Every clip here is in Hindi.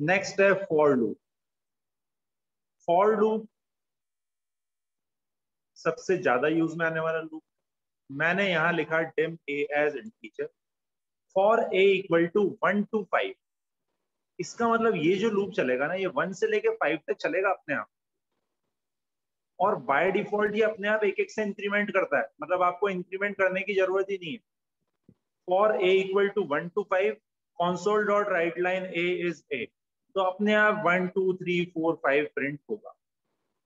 नेक्स्ट है फॉर लूप फॉर लूप सबसे ज़्यादा यूज़ में आने वाला लूप मैंने यहाँ लिखा dim a as integer for a equal to one to five इसका मतलब ये जो लूप चलेगा ना, ये वन से लेके फाइव तक चलेगा अपने आप. और बाय डिफ़ॉल्ट ये अपने आप एक एक से इंक्रीमेंट करता है. मतलब आपको इंक्रीमेंट करने की ज़रूरत ही नहीं है. For a equal to one to five console dot write line a is a तो अपने आप one two three four five print होगा।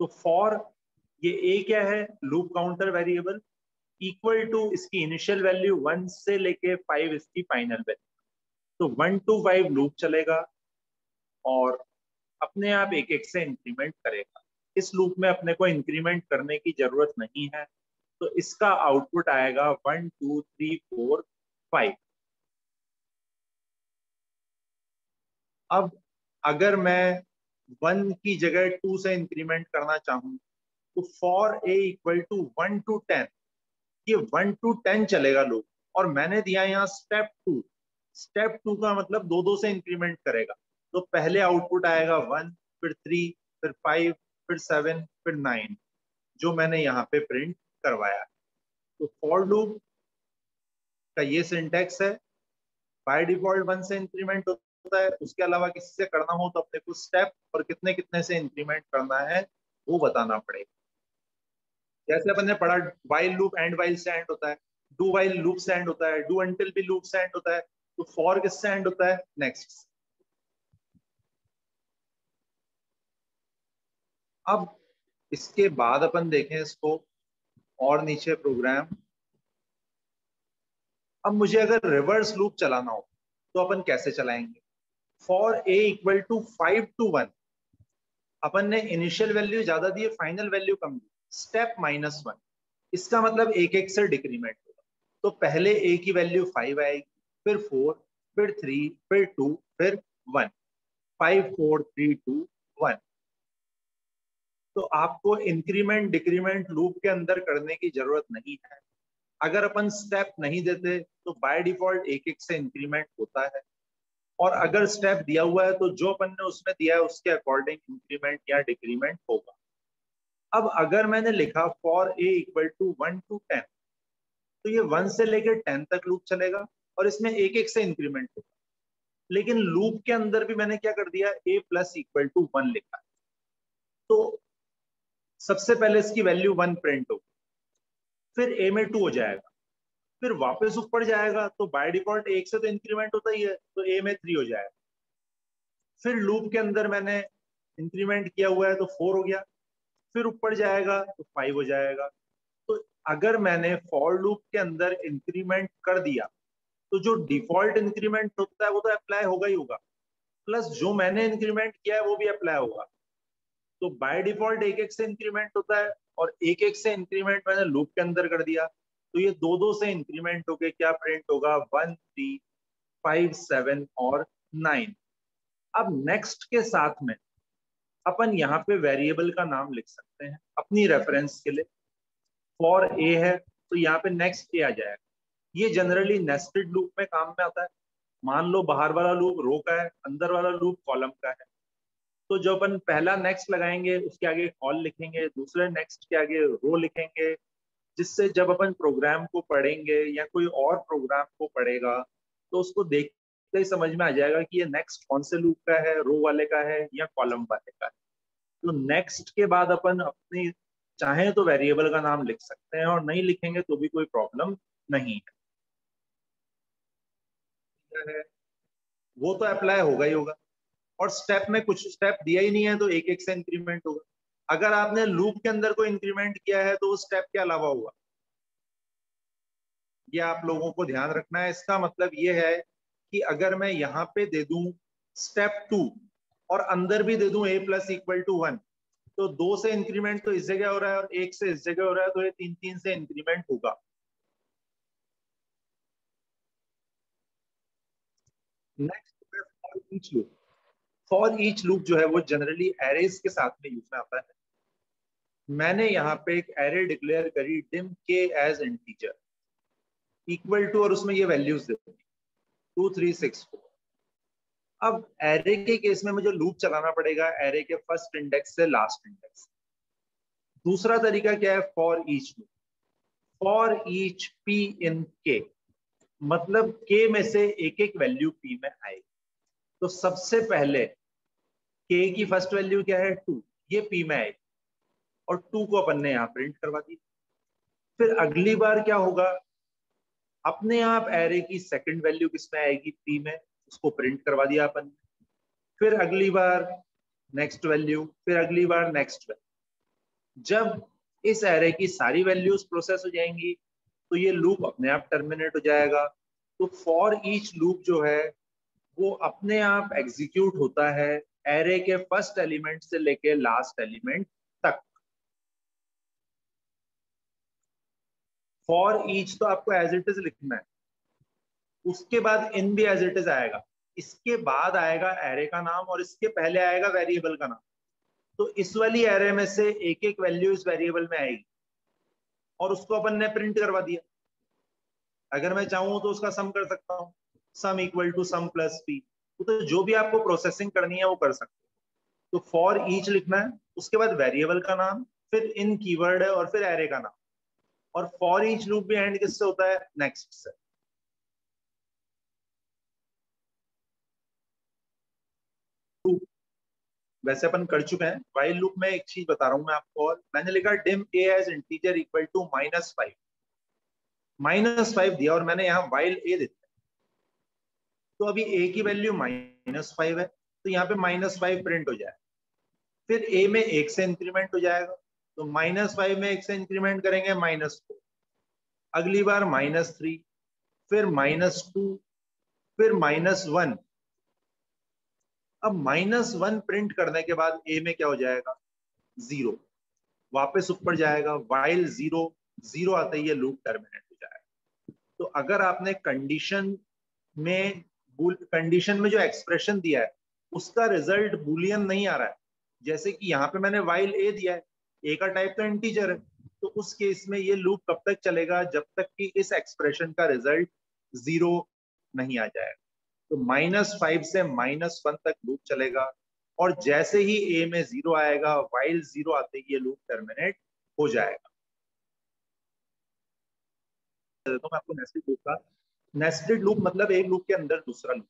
तो फॉर ये ए क्या है? Loop counter variable equal to इसकी इनिशियल वैल्यू वन से लेके फाइव इसकी फाइनल वैल्यू तो वन टू फाइव लूप चलेगा और अपने आप एक एक से इंक्रीमेंट करेगा। इस लूप में अपने को इंक्रीमेंट करने की ज़रूरत नहीं है। तो इसका आउटपुट आएगा one two three four five अब अगर मैं वन की जगह टू से इंक्रीमेंट करना चाहूँ तो for a equal to one to ten ये वन टू टेन चलेगा लूप और मैंने दिया यहाँ स्टेप टू स्टेप टू का मतलब दो दो से इंक्रीमेंट करेगा। तो पहले आउटपुट आएगा वन फिर थ्री फिर फाइव फिर सेवन फिर नाइन जो मैंने यहाँ पे प्रिंट करवाया। तो फॉर लूप का ये सिंटेक्स है। बाय डिफ़ॉल्ट वन से इंक्रीमेंट होता है, उसके अलावा किसी से करना हो तो अपने कुछ स्टेप और कितने कितने से इंक्रीमेंट करना है, वो बताना पड़ेगा। जैसे अपन ने पढ़ा वाइल लूप एंड वाइल से एंड होता है डू वाइल लूप से एंड होता है डू अंटिल भी लूप से एंड होता है तो फॉर किससे एंड होता है नेक्स्ट अब इसके बाद अपन देखें इसको और नीचे प्रोग्राम अब मुझे अगर रिवर्स लूप चलाना हो तो अपन कैसे चलाएँगे? For a equal to five to one अपन ने इनिशियल वैल्यू ज़्यादा दी है फाइनल वैल्यू कम दी स्टेप माइनस वन इसका मतलब एक एक से डिक्रीमेंट होगा। तो पहले ए की वैल्यू फाइव आएगी, फिर फोर फिर थ्री फिर टू फिर one five four three two one तो आपको इंक्रीमेंट डिक्रीमेंट लूप के अंदर करने की ज़रूरत नहीं है। अगर अपन स्टेप नहीं देते तो बाय डिफ़ॉल्ट एक एक से इंक्रीमेंट होता है। और अगर स्टेप दिया हुआ है तो जो अपन ने उसमें दिया है, उसके अकॉर्डिंग इंक्रीमेंट या डिक्रीमेंट होगा। अब अगर मैंने लिखा for a equal to one to ten तो ये वन से लेकर टेन तक लूप चलेगा और इसमें एक एक से इंक्रीमेंट होगा। लेकिन लूप के अंदर भी मैंने क्या कर दिया? A plus equal to one लिखा। तो सबसे पहले इसकी वैल्यू वन प्रिंट होगी। फिर ए में टू हो जाएगा। फिर वापस ऊपर जाएगा तो बाय डिफ़ॉल्ट एक से तो इंक्रीमेंट होता ही है तो ए में थ्री हो जाएगा। फिर लूप के अंदर मैंने इंक्रीमेंट किया हुआ है तो फोर हो गया। फिर ऊपर जाएगा तो फाइव हो जाएगा। तो अगर मैंने फॉर लूप के अंदर इंक्रीमेंट कर दिया तो जो डिफ़ॉल्ट इंक्रीमेंट होता है, वो तो अप्लाई होगा ही होगा। प्लस जो मैंने इंक्रीमेंट किया है, वो भी अप्लाई होगा। तो बाय डिफ़ॉल्ट एक एक से इंक्रीमेंट होता है, और एक एक से इंक्रीमेंट मैंने लूप के अंदर कर दिया। तो ये दो दो से इंक्रीमेंट होके क्या प्रिंट होगा? वन थ्री फाइव सेवन और नाइन अब नेक्स्ट के साथ में अपन यहाँ पे वेरिएबल का नाम लिख सकते हैं अपनी रेफरेंस के लिए। फॉर ए है तो यहाँ पे नेक्स्ट ए आ जाएगा। ये जनरली नेस्टेड लूप में काम में आता है। मान लो बाहर वाला लूप रो का है, अंदर वाला लूप कॉलम का है। तो जो अपन पहला नेक्स्ट लगाएँगे, उसके आगे कॉल लिखेंगे, दूसरे नेक्स्ट के आगे रो लिखेंगे जिससे जब अपन प्रोग्राम को पढ़ेंगे या कोई और प्रोग्राम को पढ़ेगा तो उसको देख ही समझ में आ जाएगा कि ये नेक्स्ट कौन से लूप का है रो वाले का है या कॉलम वाले का है। तो नेक्स्ट के बाद अपन अपनी, चाहे तो वेरिएबल का नाम लिख सकते हैं और नहीं लिखेंगे तो भी कोई प्रॉब्लम नहीं है। वो तो अप्लाई होगा ही होगा। और स्टेप में कुछ स्टेप दिया ही नहीं है तो एक एक से इंक्रीमेंट होगा। अगर आपने लूप के अंदर कोई इंक्रीमेंट किया है तो उस स्टेप के अलावा होगा ये आप लोगों को ध्यान रखना है। इसका मतलब ये है कि अगर मैं यहाँ पे दे दूँ स्टेप टू और अंदर भी दे दूँ a plus equal to one तो दो से इंक्रीमेंट तो इस जगह हो रहा है और एक से इस जगह हो रहा है तो ये तीन तीन से इंक्रीमेंट होगा। नेक्स्ट फॉर ईच लूप जो है, वो जनरली एरेज के साथ में यूज़ में आता है। मैंने यहाँ पे एक एरे डिक्लेयर करी dim k as integer equal to और उसमें ये वैल्यूज़ दे दी। टू थ्री सिक्स फोर अब एरे के केस में मुझे लूप चलाना पड़ेगा एरे के फ़र्स्ट इंडेक्स से लास्ट इंडेक्स दूसरा तरीका क्या है? For each loop for each p in k मतलब के में से एक एक वैल्यू पी में आएगी। तो सबसे पहले के की फ़र्स्ट वैल्यू क्या है? टू ये पी में आएगी। और टू को अपन ने यहाँ प्रिंट करवा दी। फिर अगली बार क्या होगा? अपने आप एरे की सेकंड वैल्यू किसमें आएगी? पी में। उसको प्रिंट करवा दिया अपन फिर अगली बार नेक्स्ट वैल्यू फिर अगली बार नेक्स्ट वैल्यू जब इस एरे की सारी वैल्यूज़ प्रोसेस हो जाएँगी तो ये लूप अपने आप टर्मिनेट हो जाएगा। तो फॉर ईच लूप जो है, वो अपने आप एग्जीक्यूट होता है। एरे के फ़र्स्ट एलिमेंट से लेके लास्ट एलिमेंट तक। फॉर ईच तो आपको एज इट इज़ लिखना है। उसके बाद इन भी एज इट इज़ आएगा। इसके बाद आएगा एरे का नाम और इसके पहले आएगा वेरिएबल का नाम। तो इस वाली एरे में से एक एक वैल्यू इस वेरिएबल में आएगी। और उसको अपन ने प्रिंट करवा दिया। अगर मैं चाहूँ तो उसका सम कर सकता हूँ। Sum equal to sum plus p तो जो भी आपको प्रोसेसिंग करनी है, वो कर सकते हो। तो फॉर ईच लिखना है, उसके बाद वेरिएबल का नाम, फिर इन कीवर्ड है और फिर एरे का नाम। और फॉर ईच लूप भी एंड किससे होता है? नेक्स्ट से। वैसे अपन कर चुके हैं। वाइल लूप में एक चीज़ बता रहा हूँ मैं आपको और। मैंने लिखा dim a as integer equal to minus five minus five दिया और मैंने यहाँ वाइल ए दिया। तो अभी ए की वैल्यू माइनस फाइव है तो यहाँ पे माइनस फाइव प्रिंट हो जाए फिर ए में एक से इंक्रीमेंट हो जाएगा तो माइनस फाइव में एक से इंक्रीमेंट करेंगे माइनस फोर अगली बार माइनस थ्री फिर माइनस टू फिर माइनस वन अब माइनस वन प्रिंट करने के बाद ए में क्या हो जाएगा? ज़ीरो वापस ऊपर जाएगा वाइल ज़ीरो ज़ीरो आते ही लूप टर्मिनेट हो जाएगा। तो अगर आपने कंडीशन में कंडीशन में जो एक्सप्रेशन दिया है, उसका रिज़ल्ट बुलियन नहीं आ रहा है। जैसे कि यहाँ पे मैंने वाइल ए दिया है ए का टाइप तो इंटीजर है तो उस केस में ये लूप कब तक चलेगा? जब तक कि इस एक्सप्रेशन का रिज़ल्ट ज़ीरो नहीं आ जाएगा तो माइनस फाइव से माइनस वन तक लूप चलेगा, और जैसे ही ए में ज़ीरो आएगा वाइल ज़ीरो आते ही ये लूप टर्मिनेट हो जाएगा। तो मैं आपको लूप का नेस्टेड लूप मतलब एक लूप के अंदर दूसरा लूप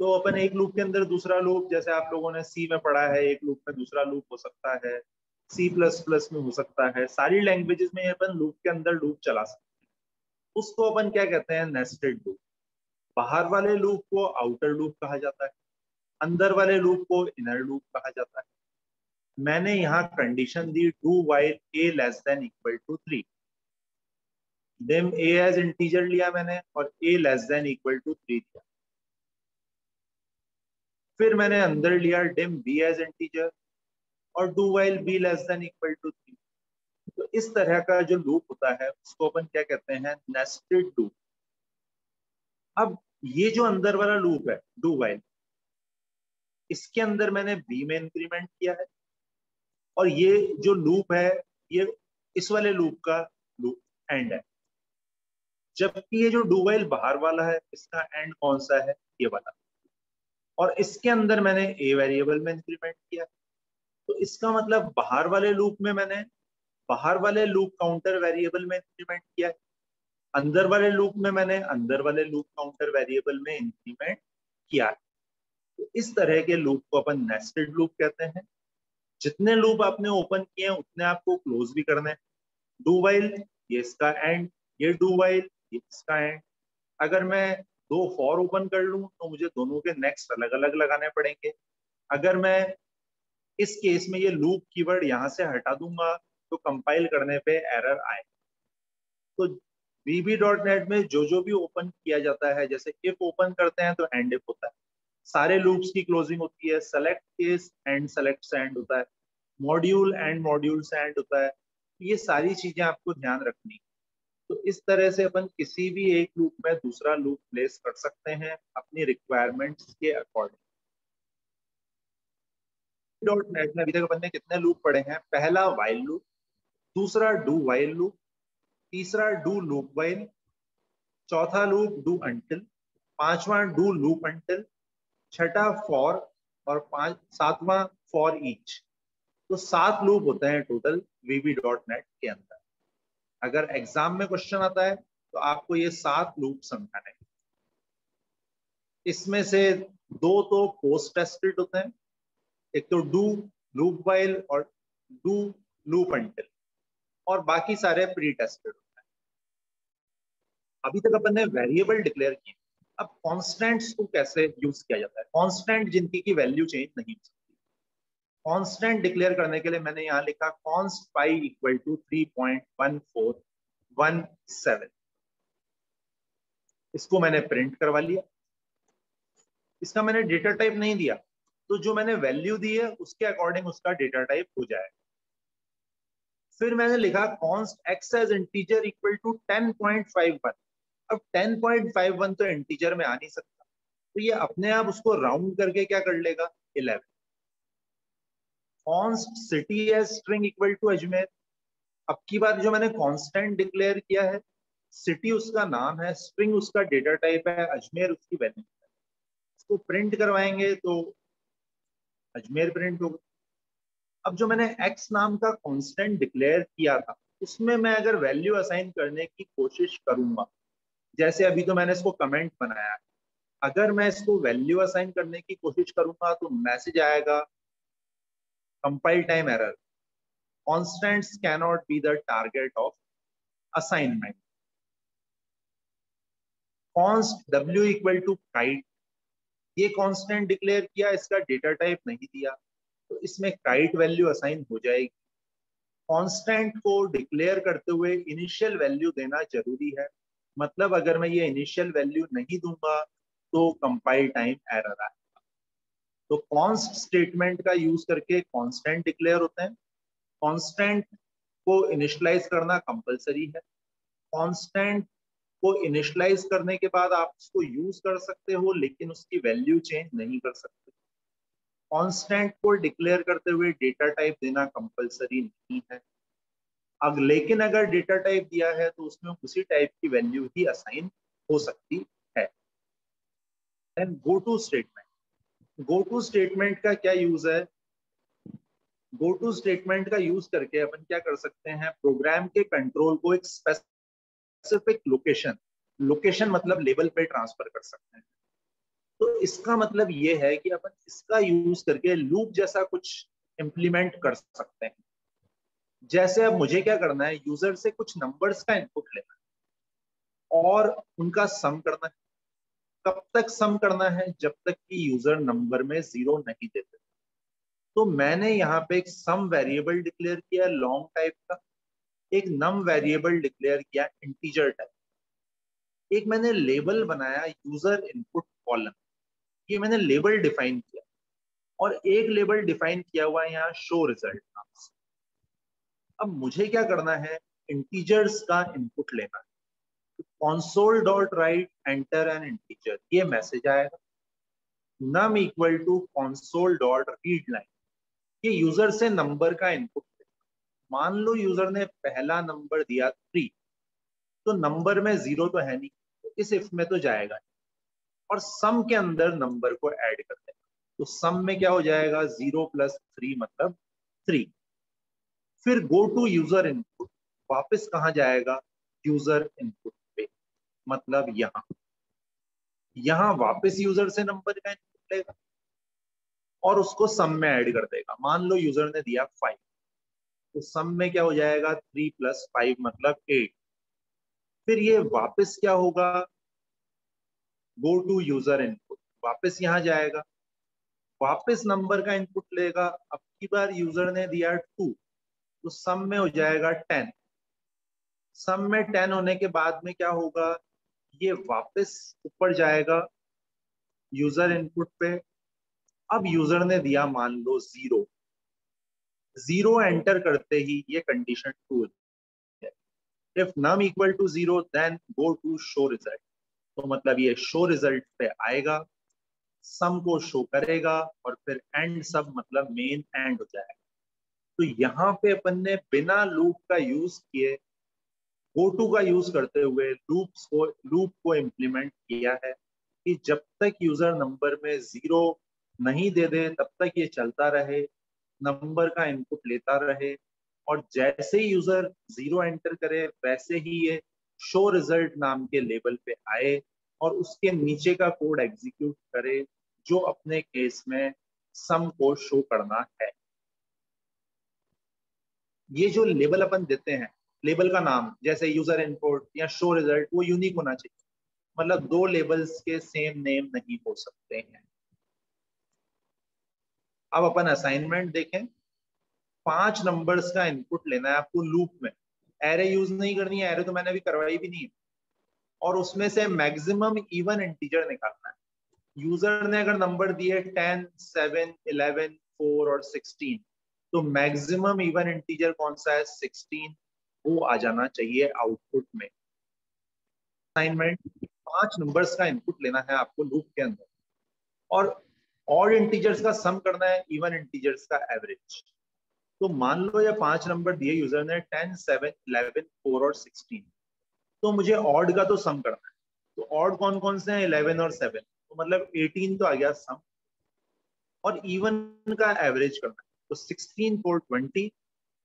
तो अपन एक लूप के अंदर दूसरा लूप जैसे आप लोगों ने सी में पढ़ा है, एक लूप में दूसरा लूप हो सकता है सी प्लस प्लस में हो सकता है, सारी लैंग्वेजेस में अपन लूप के अंदर लूप चला सकते हैं। उसको अपन क्या कहते हैं? नेस्टेड लूप बाहर वाले लूप को आउटर लूप कहा जाता है, अंदर वाले लूप को इनर लूप कहा जाता है। मैंने यहाँ condition the do while a less than equal to three dim a as integer लिया मैंने और a less than equal to three दिया। फिर मैंने अंदर लिया डिम बी एज इंटीजर और do while b less than equal to three तो इस तरह का जो लूप होता है, उसको अपन क्या कहते हैं? नेस्टेड लूप अब ये जो अंदर वाला लूप है डू वाइल इसके अंदर मैंने बी में इंक्रीमेंट किया है और ये जो लूप है, ये इस वाले लूप का लूप एंड है। जबकि ये जो डुवेल बाहर वाला है, इसका एंड कौन सा है, ये वाला और इसके अंदर मैंने ए वेरिएबल में इंक्रीमेंट किया। तो इसका मतलब बाहर वाले लूप में मैंने बाहर वाले लूप काउंटर वेरिएबल में इंक्रीमेंट किया अंदर वाले लूप में मैंने अंदर वाले लूप काउंटर वेरिएबल में इंक्रीमेंट किया तो इस तरह के लूप को अपन नेस्टेड लूप कहते हैं। जितने लूप आपने ओपन किए हैं, उतने आपको क्लोज भी करने हैं। डू वाइल ये इसका एंड ये डू वाइल इसका एंड अगर मैं दो फॉर ओपन कर लूँ तो मुझे दोनों के नेक्स्ट अलग अलग लगाने पड़ेंगे। अगर मैं इस केस में ये लूप कीवर्ड यहाँ से हटा दूँगा तो कंपाइल करने पे एरर आए। तो वीबी डॉट नेट में जो जो भी ओपन किया जाता है, जैसे इफ़ ओपन करते हैं तो एंड इफ़ होता है। सारे लूप्स की क्लोजिंग होती है सेलेक्ट केस एंड सेलेक्ट से एंड होता है। मॉड्यूल एंड मॉड्यूल से एंड होता है। ये सारी चीज़ें आपको ध्यान रखनी तो इस तरह से अपन किसी भी एक लूप में दूसरा लूप प्लेस कर सकते हैं अपनी रिक्वायरमेंट्स के अकॉर्डिंग डॉट नेट में अभी तक अपन ने कितने लूप पढ़े हैं? पहला वाइल लूप दूसरा डू वाइल लूप तीसरा डू लूप वाइल चौथा लूप डू अंटिल पांचवा डू लूप अंटिल छठा फॉर और पाँच, सातवां फॉर ईच तो सात लूप होते हैं टोटल वीवी डॉट नेट के अंदर। अगर एग्ज़ाम में क्वेश्चन आता है तो आपको ये सात लूप समझाने इसमें से दो तो पोस्ट टेस्टेड होते हैं, एक तो डू लूप वाइल और डू लूप अंटिल और बाकी सारे प्री टेस्टेड होते हैं। अभी तक अपन ने वेरिएबल डिक्लेयर किए, अब कॉन्स्टेंट्स को कैसे यूज़ किया जाता है? कॉन्स्टेंट जिनकी की वैल्यू चेंज नहीं हो सकती कॉन्स्टेंट डिक्लेयर करने के लिए मैंने यहाँ लिखा const pi equal to three point one four one seven इसको मैंने प्रिंट करवा लिया। इसका मैंने डेटा टाइप नहीं दिया। तो जो मैंने वैल्यू दी है, उसके अकॉर्डिंग उसका डेटा टाइप हो जाएगा। फिर मैंने लिखा const x as integer equal to ten point five one अब टेन पॉइंट फाइव वन तो इंटीजर में आ नहीं सकता। तो ये अपने आप उसको राउंड करके क्या कर लेगा? Eleven const city as string equal to Ajmer? अब की बार जो मैंने कॉन्स्टेंट डिक्लेयर किया है सिटी उसका नाम है स्ट्रिंग उसका डेटा टाइप है, अजमेर उसकी वैल्यू है। इसको प्रिंट करवाएँगे तो अजमेर प्रिंट होगा। अब जो मैंने एक्स नाम का कांस्टेंट डिक्लेयर किया था, उसमें मैं अगर वैल्यू असाइन करने की कोशिश करूँगा, जैसे अभी तो मैंने इसको कमेंट बनाया, अगर मैं इसको वैल्यू असाइन करने की कोशिश करूँगा तो मैसेज आएगा compile time error constants cannot be the target of assignment. Const w equal to kite ये कांस्टेंट डिक्लेयर किया, इसका डेटा टाइप नहीं दिया तो इसमें काइट वैल्यू असाइन हो जाएगी। कांस्टेंट को डिक्लेयर करते हुए इनिशियल वैल्यू देना ज़रूरी है। मतलब अगर मैं ये इनिशियल वैल्यू नहीं दूँगा तो कंपाइल टाइम एरर आएगा। तो कॉन्स्ट स्टेटमेंट का यूज़ करके कांस्टेंट डिक्लेयर होते हैं। कांस्टेंट को इनिशलाइज करना कंपलसरी है। कांस्टेंट को इनिशलाइज करने के बाद आप उसको यूज़ कर सकते हो, लेकिन उसकी वैल्यू चेंज नहीं कर सकते। कांस्टेंट को डिक्लेयर करते हुए डेटा टाइप देना कंपलसरी नहीं है। अब लेकिन अगर डेटा टाइप दिया है तो उसमें उसी टाइप की वैल्यू ही असाइन हो सकती है। Then go to statement go to statement का क्या यूज़ है? गो टू स्टेटमेंट का यूज़ करके अपन क्या कर सकते हैं? प्रोग्राम के कंट्रोल को एक स्पेसिफिक लोकेशन लोकेशन मतलब लेवल पे ट्रांसफ़र कर सकते हैं। तो इसका मतलब ये है कि अपन इसका यूज़ करके लूप जैसा कुछ इंप्लीमेंट कर सकते हैं। जैसे अब मुझे क्या करना है? यूज़र से कुछ नंबर्स का इनपुट लेना है और उनका सम करना है। कब तक सम करना है? जब तक कि यूज़र नंबर में ज़ीरो नहीं देते। तो मैंने यहाँ पे एक सम वेरिएबल डिक्लेयर किया लॉन्ग टाइप का। एक नम वेरिएबल डिक्लेयर किया इंटीजर टाइप एक मैंने लेबल बनाया यूज़र इनपुट कॉलम ये मैंने लेबल डिफाइन किया। और एक लेबल डिफाइन किया हुआ है यहाँ शो रिज़ल्ट अब मुझे क्या करना है? इंटीजर्स का इनपुट लेना है। Console dot write enter an integer ये मैसेज आएगा num equal to console dot read line ये यूज़र से नंबर का इनपुट मान लो यूज़र ने पहला नंबर दिया थ्री तो नंबर में ज़ीरो तो है नहीं। तो इस इफ़ में तो जाएगा। और सम के अंदर नंबर को ऐड कर देगा। तो सम में क्या हो जाएगा? ज़ीरो प्लस थ्री मतलब थ्री फिर गो टू यूज़र इनपुट वापस कहा जाएगा? यूज़र इनपुट मतलब यहाँ। यहाँ वापस यूज़र से नंबर का इनपुट लेगा और उसको सम में ऐड कर देगा। मान लो यूज़र ने दिया फाइव तो सम में क्या हो जाएगा? थ्री प्लस फाइव मतलब एट फिर ये वापस क्या होगा? गो टू यूज़र इनपुट वापस यहाँ जाएगा। वापस नंबर का इनपुट लेगा। अब की बार यूज़र ने दिया टू तो सम में हो जाएगा टेन सम में टेन होने के बाद में क्या होगा? ये वापस ऊपर जाएगा यूज़र इनपुट पे। अब यूज़र ने दिया मान लो ज़ीरो ज़ीरो एंटर करते ही ये condition to if num equal to zero then go to show result तो मतलब ये शो रिज़ल्ट पे आएगा सम को शो करेगा और फिर एंड सब मतलब मेन एंड हो जाएगा। तो यहाँ पे अपन ने बिना लूप का यूज़ किए गो टू का यूज़ करते हुए लूप्स को लूप को इम्प्लीमेंट किया है कि जब तक यूज़र नंबर में ज़ीरो नहीं दे दे, तब तक ये चलता रहे नंबर का इनपुट लेता रहे और जैसे ही यूज़र ज़ीरो एंटर करे, वैसे ही ये शो रिज़ल्ट नाम के लेबल पे आए और उसके नीचे का कोड एग्जीक्यूट करे, जो अपने केस में सम को शो करना है। ये जो लेबल अपन देते हैं लेबल का नाम, जैसे यूज़र इनपुट या शो रिज़ल्ट वो यूनिक होना चाहिए। मतलब दो लेबल्स के सेम नेम नहीं हो सकते हैं। अब अपन असाइनमेंट देखें। पाँच नंबर्स का इनपुट लेना है आपको लूप में। एरे यूज़ नहीं करनी है एरे तो मैंने अभी करवाई भी नहीं है। और उसमें से मैक्सिमम इवन इंटीजर निकालना है। यूज़र ने अगर नंबर दिए टेन सेवन इलेवन फोर और सिक्सटीन तो मैक्सिमम इवन इंटीजर कौन सा है? सिक्सटीन वो आ जाना चाहिए आउटपुट में। असाइनमेंट पाँच नंबर्स का इनपुट लेना है आपको लूप के अंदर। और ऑड इंटीजर्स का सम करना है इवन इंटीजर्स का एवरेज तो मान लो ये पाँच नंबर दिए यूज़र ने टेन सेवन इलेवन फोर और सिक्सटीन तो मुझे ऑड का तो सम करना है। तो ऑड कौन कौन से हैं? इलेवन और सेवन तो मतलब एटीन तो आ गया सम और इवन का एवरेज करना है। तो सिक्सटीन फोर ट्वेंटी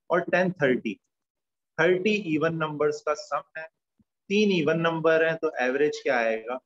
और ten thirty thirty even numbers का सम है तीन इवन नंबर है तो एवरेज क्या आएगा?